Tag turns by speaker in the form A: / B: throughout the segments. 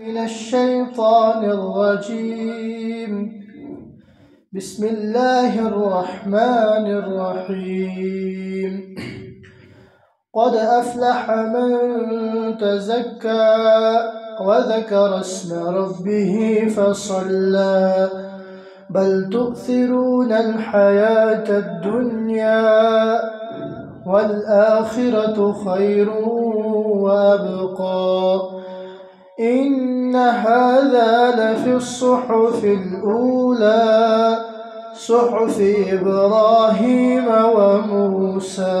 A: من الشيطان الرجيم. بسم الله الرحمن الرحيم. قد أفلح من تزكى وذكر اسم ربه فصلى. بل تؤثرون الحياة الدنيا والآخرة خير وأبقى. إن إن هذا لفي الصحف الأولى صحف إبراهيم وموسى.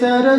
A: من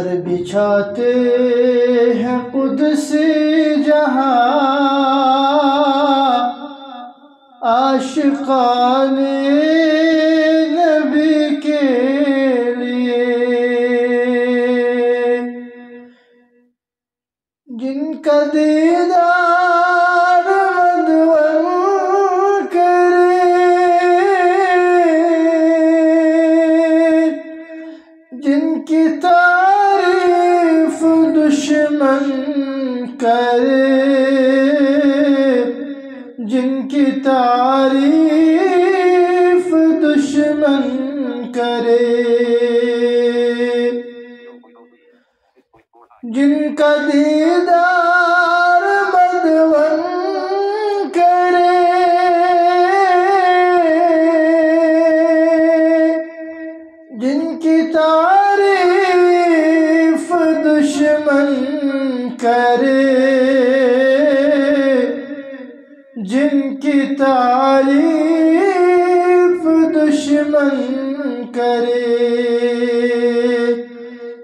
A: سر بچھاتے ہیں قدس جہاں عاشقان نبی کے لیے۔ جن کا دیدار جن کی تعریف دشمن کرے جن کی تعریف دشمن کرے۔ جن کا دیدار کرے جن کی تعریف دشمن کرے۔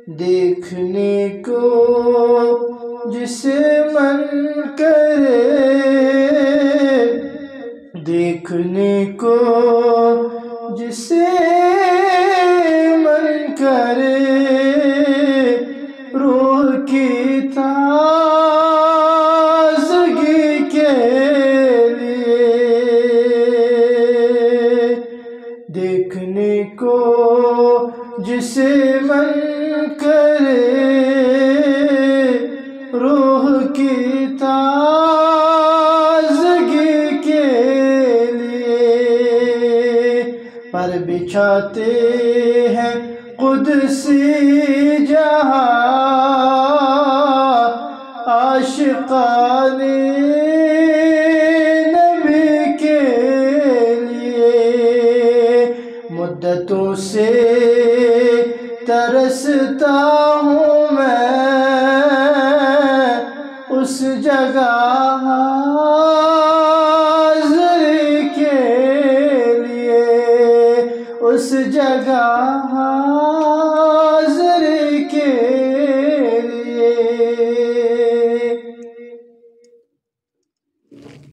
A: دیکھنے کو جسے من کرے۔ دیکھنے کو جسے جسے من کرے روح کی تازگی کے لیے پر بچھاتے ہیں قدسی جہاں عاشقان مدتوں سے ترستا ہوں میں اس جگہ حاضر کے لیے اس جگہ